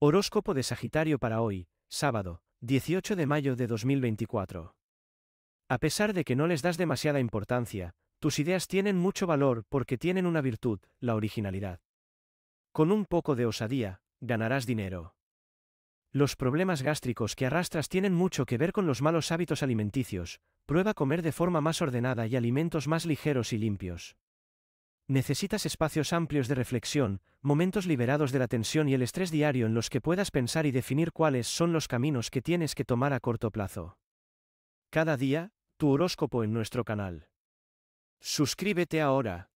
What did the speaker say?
Horóscopo de Sagitario para hoy, sábado, 18 de mayo de 2024. A pesar de que no les das demasiada importancia, tus ideas tienen mucho valor porque tienen una virtud, la originalidad. Con un poco de osadía, ganarás dinero. Los problemas gástricos que arrastras tienen mucho que ver con los malos hábitos alimenticios, prueba comer de forma más ordenada y alimentos más ligeros y limpios. Necesitas espacios amplios de reflexión, momentos liberados de la tensión y el estrés diario en los que puedas pensar y definir cuáles son los caminos que tienes que tomar a corto plazo. Cada día, tu horóscopo en nuestro canal. Suscríbete ahora.